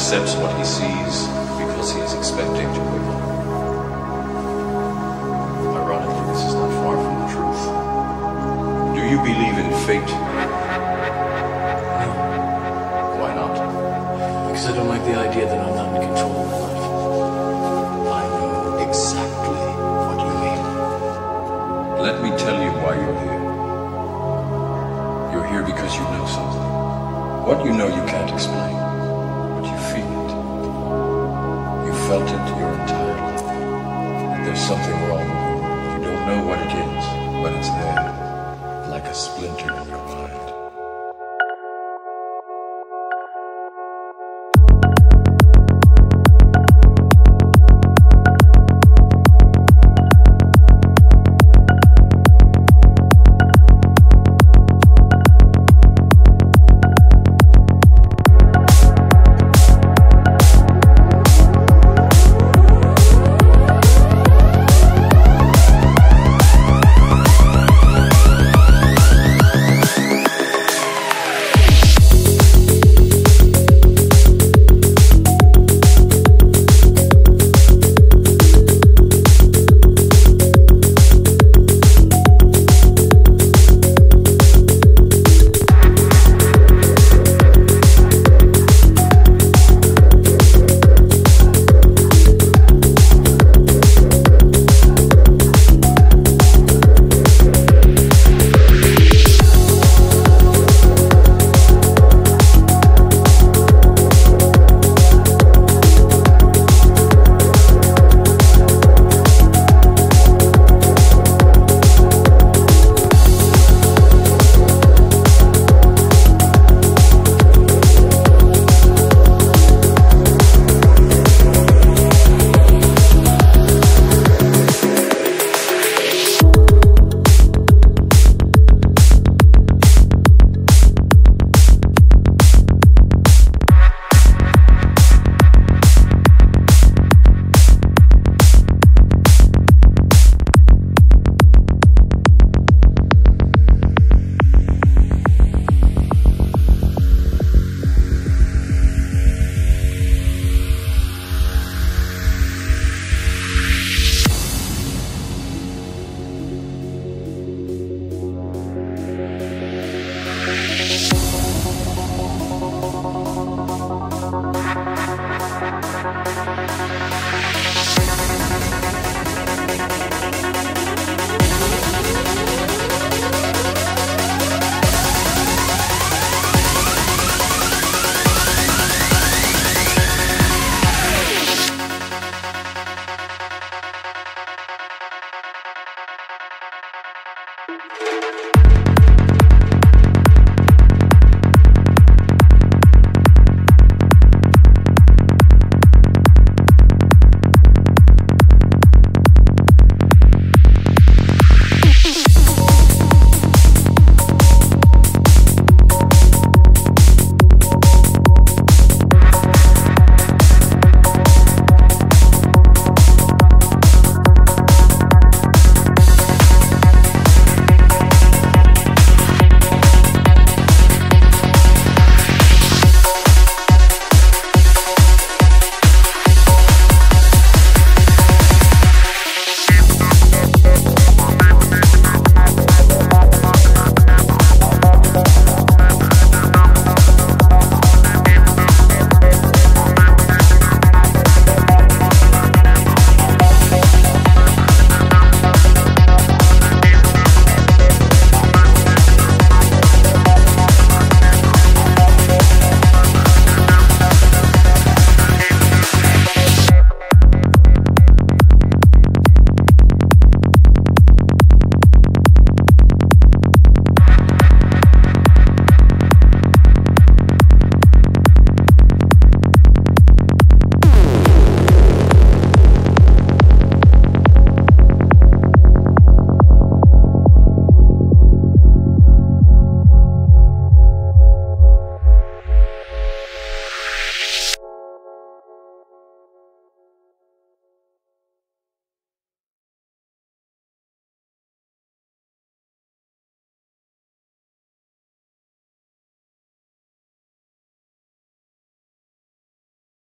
accepts what he sees because he is expecting to win. Ironically, this is not far from the truth. Do you believe in fate? No. Why not? Because I don't like the idea that I'm not in control of my life. I know exactly what you mean. Let me tell you why you're here. You're here because you know something. What you know you can't explain, but you feel it. You felt it your entire life. There's something wrong. With you You don't know what it is, but it's there, like a splinter in your mind.